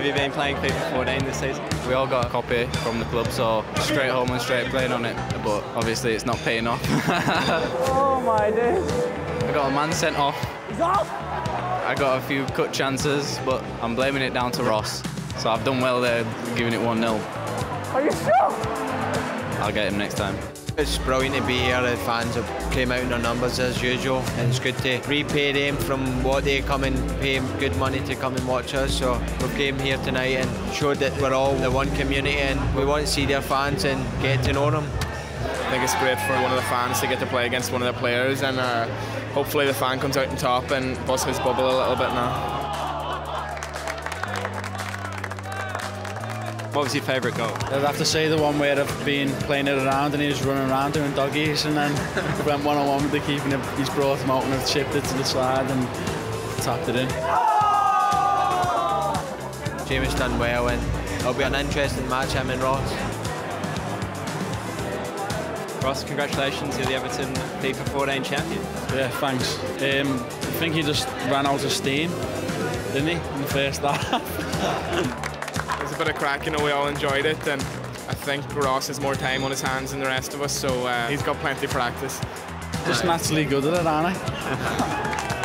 Have you been playing FIFA 14 this season? We all got a copy from the club, so straight home and straight playing on it. But obviously, it's not paying off. oh my days. I got a man sent off. He's off. I got a few cut chances, but I'm blaming it down to Ross. So I've done well there, giving it 1 0. Are you sure? I'll get him next time. It's brilliant to be here. The fans have came out in their numbers as usual, and it's good to repay them from what they come and pay good money to come and watch us. So we came here tonight and showed that we're all the one community, and we want to see their fans and get to know them. I think it's great for one of the fans to get to play against one of the players, and uh, hopefully the fan comes out on top and busts his bubble a little bit now. What was your favourite goal? I'd have to say the one where I've been playing it around and he was running around doing doggies and then went one on one with the keeper and he's brought him out and I've chipped it to the side and tapped it in. James done well and it'll be an interesting match, him and Ross. Ross, congratulations, you're the Everton FIFA 14 champion. Yeah, thanks. Um, I think he just ran out of steam, didn't he, in the first half? There's a bit of crack, you know, we all enjoyed it, and I think Ross has more time on his hands than the rest of us, so uh, he's got plenty of practice. Just naturally good at it, aren't I?